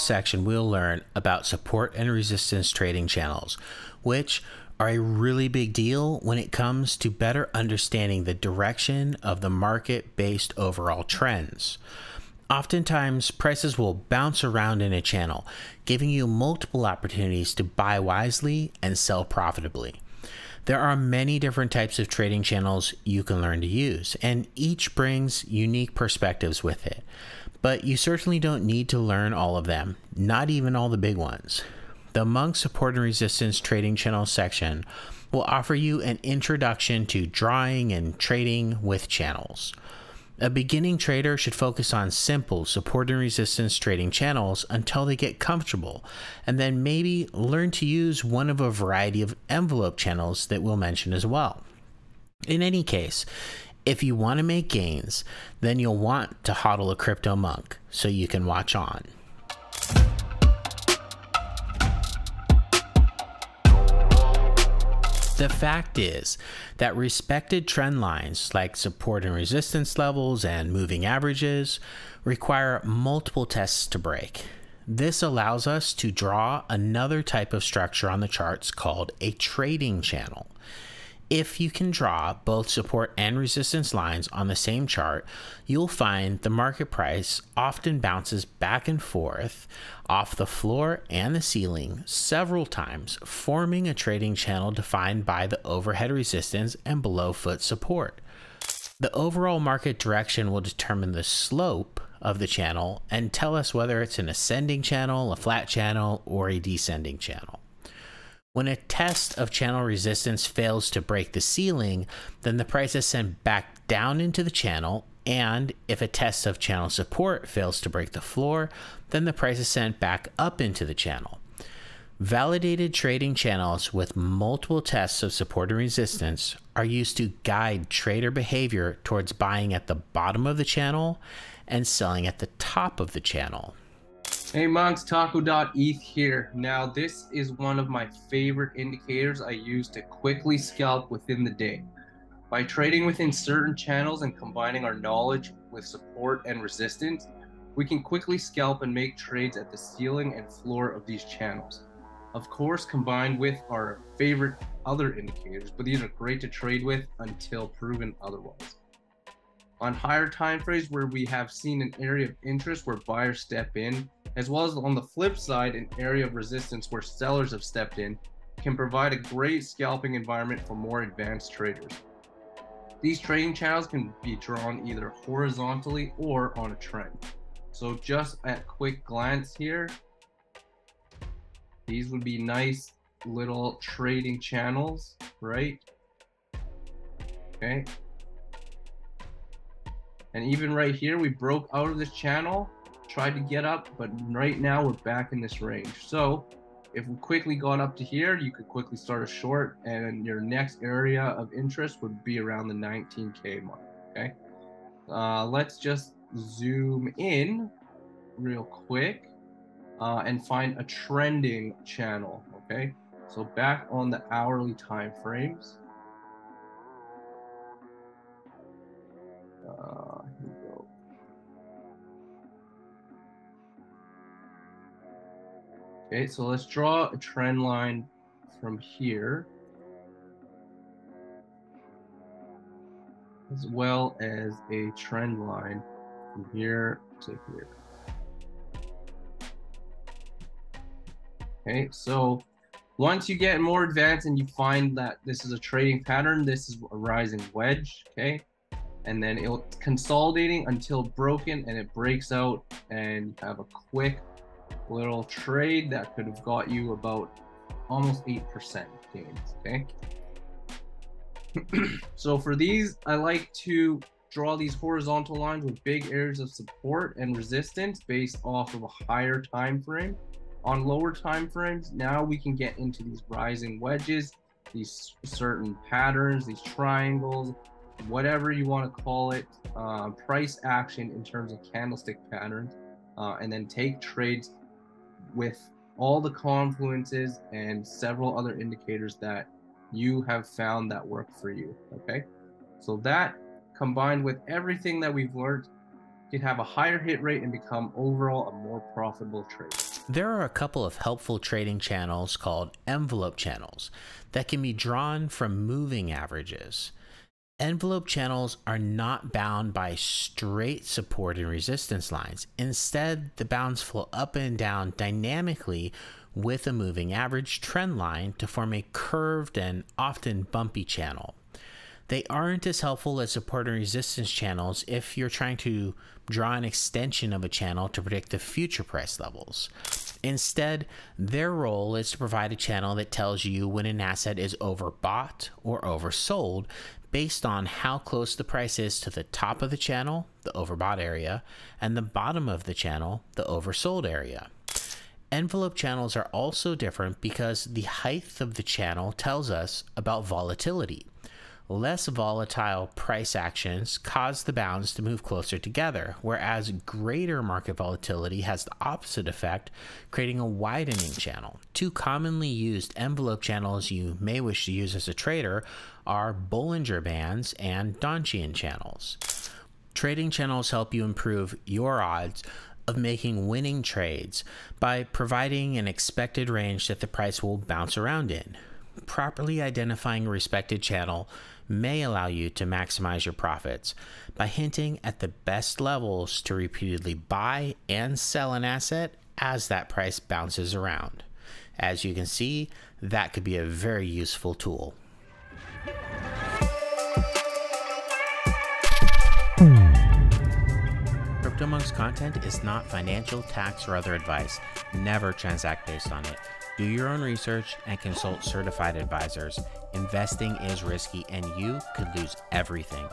section, we'll learn about support and resistance trading channels, which are a really big deal when it comes to better understanding the direction of the market based overall trends. Oftentimes, prices will bounce around in a channel, giving you multiple opportunities to buy wisely and sell profitably. There are many different types of trading channels you can learn to use, and each brings unique perspectives with it. But you certainly don't need to learn all of them, not even all the big ones. The Monk Support and Resistance Trading Channel section will offer you an introduction to drawing and trading with channels. A beginning trader should focus on simple support and resistance trading channels until they get comfortable, and then maybe learn to use one of a variety of envelope channels that we'll mention as well. In any case, if you want to make gains, then you'll want to hodl a crypto monk so you can watch on. The fact is that respected trend lines like support and resistance levels and moving averages require multiple tests to break. This allows us to draw another type of structure on the charts called a trading channel. If you can draw both support and resistance lines on the same chart, you'll find the market price often bounces back and forth off the floor and the ceiling several times, forming a trading channel defined by the overhead resistance and below foot support. The overall market direction will determine the slope of the channel and tell us whether it's an ascending channel, a flat channel, or a descending channel. When a test of channel resistance fails to break the ceiling, then the price is sent back down into the channel. And if a test of channel support fails to break the floor, then the price is sent back up into the channel. Validated trading channels with multiple tests of support and resistance are used to guide trader behavior towards buying at the bottom of the channel and selling at the top of the channel. Hey monks, Taco.eth here. Now this is one of my favorite indicators I use to quickly scalp within the day. By trading within certain channels and combining our knowledge with support and resistance, we can quickly scalp and make trades at the ceiling and floor of these channels. Of course, combined with our favorite other indicators, but these are great to trade with until proven otherwise. On higher time frames where we have seen an area of interest where buyers step in, as well as on the flip side, an area of resistance where sellers have stepped in, can provide a great scalping environment for more advanced traders. These trading channels can be drawn either horizontally or on a trend. So just at quick glance here, these would be nice little trading channels, right? Okay. And even right here, we broke out of this channel tried to get up, but right now we're back in this range. So if we quickly got up to here, you could quickly start a short and your next area of interest would be around the 19K mark, okay? Uh, let's just zoom in real quick uh, and find a trending channel, okay? So back on the hourly time frames. Okay, so let's draw a trend line from here. As well as a trend line from here to here. Okay, so once you get more advanced and you find that this is a trading pattern, this is a rising wedge, okay? And then it'll consolidating until broken and it breaks out and you have a quick little trade that could have got you about almost 8% gains, okay? so for these, I like to draw these horizontal lines with big areas of support and resistance based off of a higher time frame. On lower time frames, now we can get into these rising wedges, these certain patterns, these triangles, whatever you want to call it, uh, price action in terms of candlestick patterns, uh, and then take trades with all the confluences and several other indicators that you have found that work for you. Okay. So that combined with everything that we've learned can have a higher hit rate and become overall a more profitable trade. There are a couple of helpful trading channels called envelope channels that can be drawn from moving averages. Envelope channels are not bound by straight support and resistance lines. Instead, the bounds flow up and down dynamically with a moving average trend line to form a curved and often bumpy channel. They aren't as helpful as support and resistance channels if you're trying to draw an extension of a channel to predict the future price levels. Instead, their role is to provide a channel that tells you when an asset is overbought or oversold based on how close the price is to the top of the channel, the overbought area, and the bottom of the channel, the oversold area. Envelope channels are also different because the height of the channel tells us about volatility. Less volatile price actions cause the bounds to move closer together, whereas greater market volatility has the opposite effect, creating a widening channel. Two commonly used envelope channels you may wish to use as a trader are Bollinger Bands and Donchian channels. Trading channels help you improve your odds of making winning trades by providing an expected range that the price will bounce around in. Properly identifying a respected channel may allow you to maximize your profits by hinting at the best levels to repeatedly buy and sell an asset as that price bounces around. As you can see, that could be a very useful tool. Crypto Monkz content is not financial, tax, or other advice. Never transact based on it. Do your own research and consult certified advisors. Investing is risky and you could lose everything.